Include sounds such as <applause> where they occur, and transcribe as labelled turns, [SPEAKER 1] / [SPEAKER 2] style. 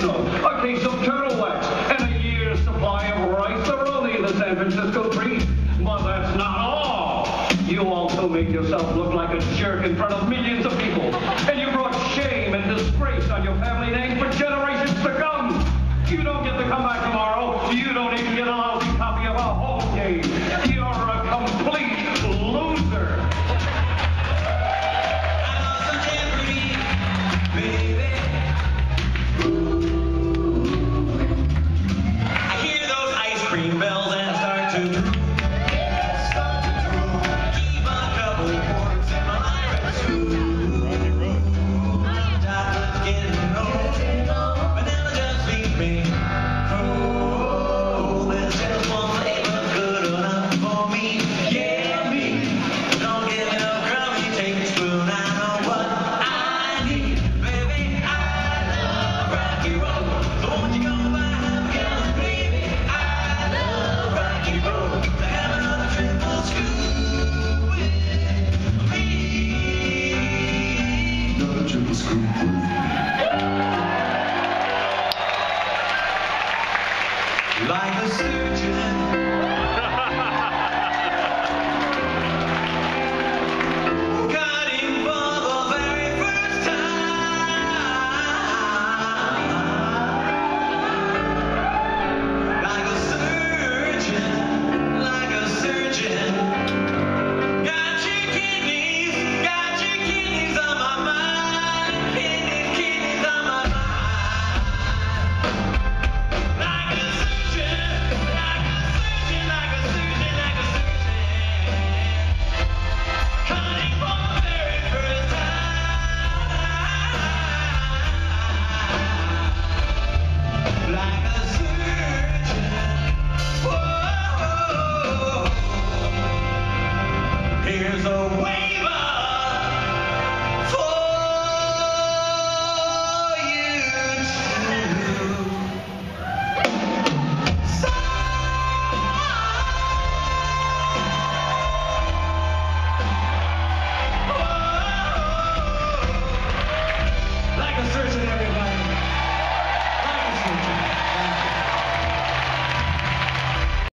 [SPEAKER 1] signal. I need some turtle wax and a year's supply of Rice-A-Roni, the San Francisco priest. But that's not all. You also make yourself look like a jerk in front of millions of people. And you brought
[SPEAKER 2] Like a surgeon. <laughs>